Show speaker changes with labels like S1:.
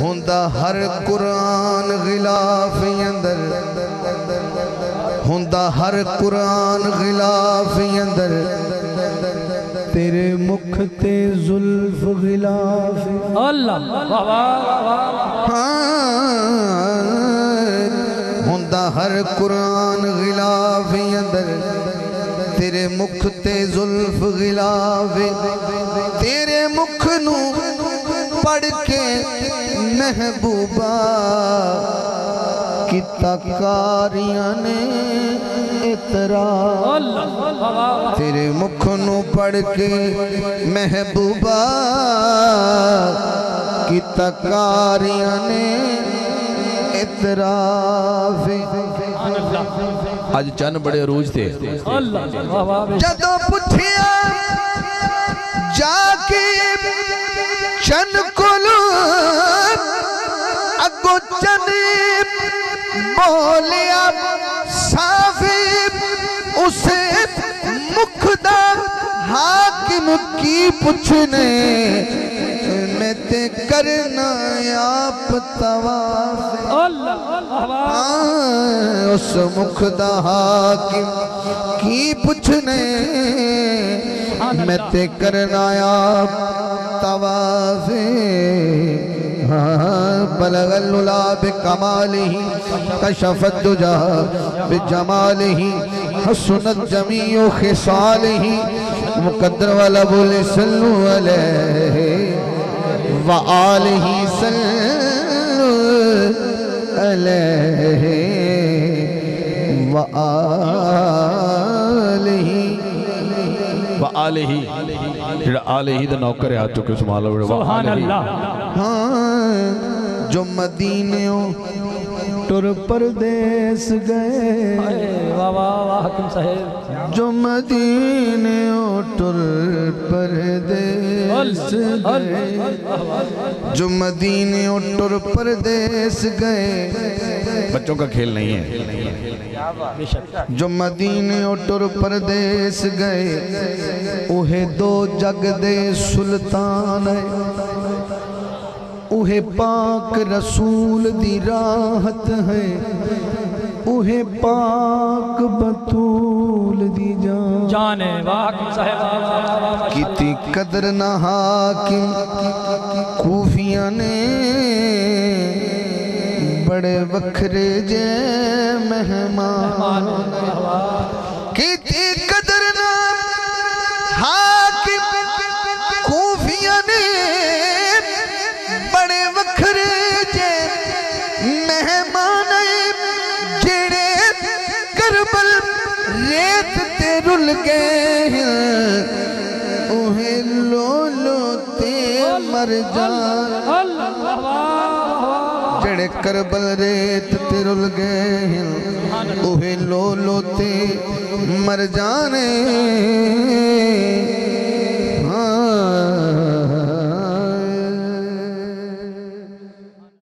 S1: ہوندا ہر قرآن غلاف اندر ہوندا ہر قرآن غلاف اندر۔ تیرے مکھ تے ظلف غلاف۔
S2: اللہ واہ
S1: ہوندا ہر قرآن غلاف اندر۔ تیرے مکھ تے ظلف غلاف تیرے مکھ نو پڑھ کے محبوبہ کی تکاریاں نے اترا تیرے مکھ نو پڑھ کے محبوبہ کی تکاریاں نے اتراف
S3: آج چند
S2: بڑے عروج تھے۔
S1: جدو پتھیاں جا کے چند کلو اگو چند بولیا، صافی اسے مکدہ حاکم کی پچھنے تے کرنا آپ تواف
S2: اللہ
S1: آن اس مکھدہ حاکم کی پچھنے میں تے کرنا آپ توافے بلغ الللا بکمالہی کشفت دجا بجمالہی حسنت جمیع خصالہی مقدر والا بولے صلو علیہ وآلہ صلی وآلہ
S3: وآلہ جڑا دا نوکر ہاتھ چکے سبحان اللہ
S2: سبحان اللہ
S1: ہاں جو مدینے ٹر پردیس گئے۔ جو مدینے ٹر پردیس گئے جو مدینیوں ٹر پردیس گئے.
S3: بچوں کا کھیل نہیں ہے.
S1: جو مدینیوں ٹر پردیس گئے اوہے دو جگ دے سلطان ہے اوہے پاک رسول دی راحت ہے اوہے پاک بطول دی جان.
S2: جانے واہ حکم صاحب.
S1: قدر نہ حاکم کوفیاں نے بڑے وکھرے جے مہمان کیتی قدر نہ حاکم کوفیاں نے بڑے وکھرے جے مہمان جڑے کربل ریت تے رل گئے ہیں۔ اوہیں لو لو تے مر جان
S2: اللہ
S1: جڑے کربل ریت تے رل گئے ہیں اوہے لو لو تے مر جانے۔